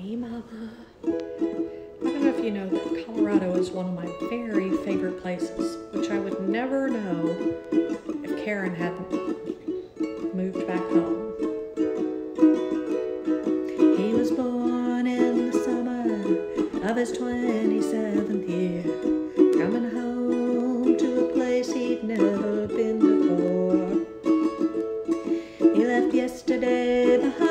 Hey, Mama. I don't know if you know that Colorado is one of my very favorite places, which I would never know if Karen hadn't moved back home. He was born in the summer of his 27th year, coming home to a place he'd never been before. He left yesterday behind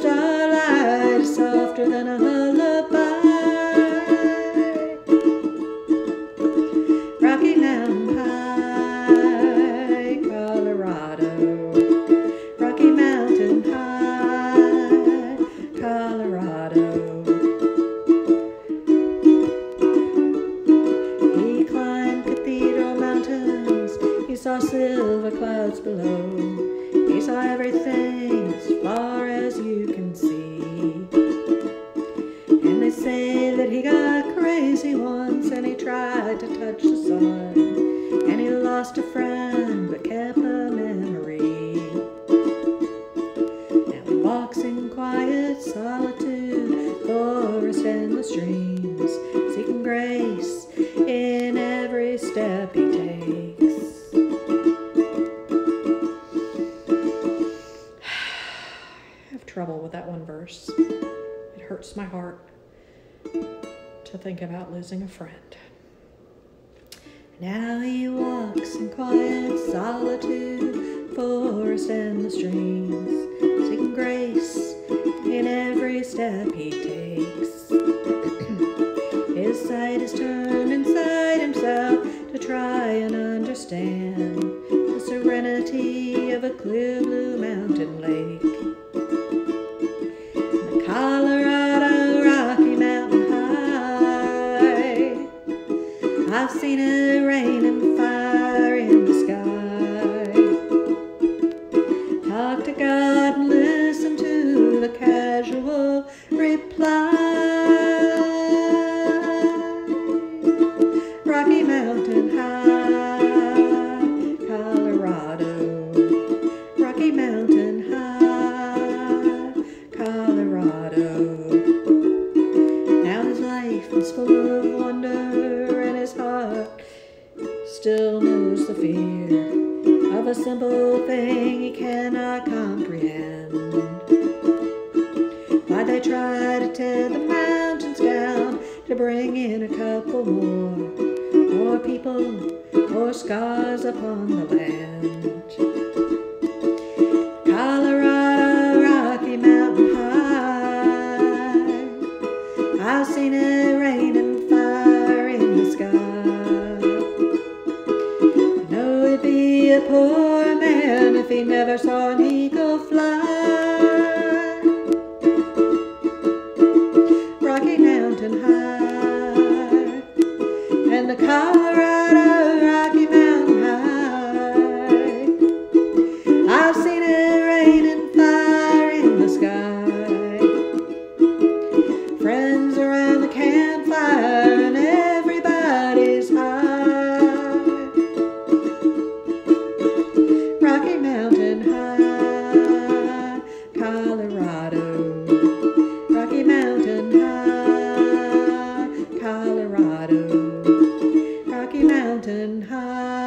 starlight softer than a lullaby. Rocky Mountain High, Colorado. Rocky Mountain High, Colorado. He climbed cathedral mountains, he saw silver clouds below. He saw everything tried to touch the sun. And he lost a friend but kept a memory. Now he walks in quiet solitude, forest the streams, seeking grace in every step he takes. I have trouble with that one verse. It hurts my heart to think about losing a friend. Now he walks in quiet solitude, forest and the streams, seeking grace in every step he takes. His sight is turned inside himself to try and understand the serenity of a clear blue mountain lake. Still knows the fear of a simple thing he cannot comprehend. Why they try to tear the mountains down to bring in a couple more, more people, more scars upon the land. Mountain High,